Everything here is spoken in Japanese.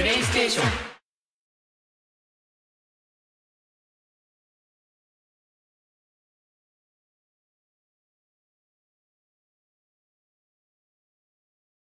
プレイステーション。